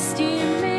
Steaming. me.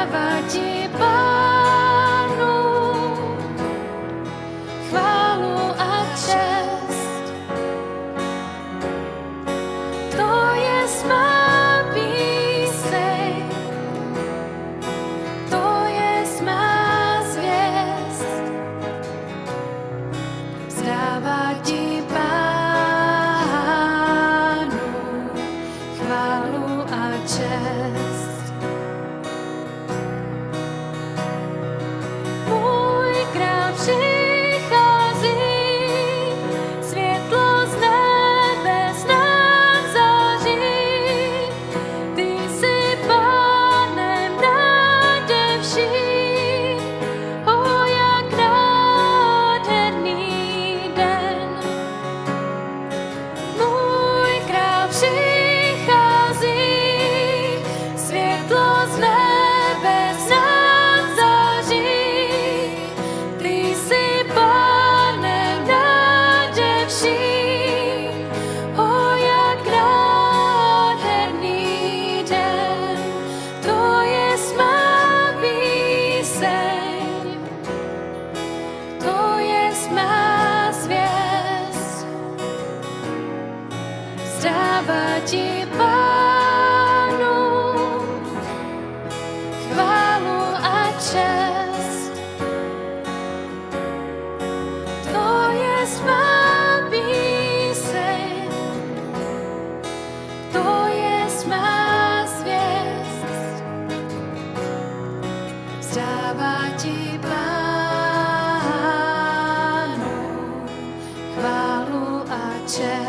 amava-te. ti, Pánu, chválu a čest. Tvoje smá píseň, to je smá zvěst. Vzdává ti, Pánu, chválu a čest.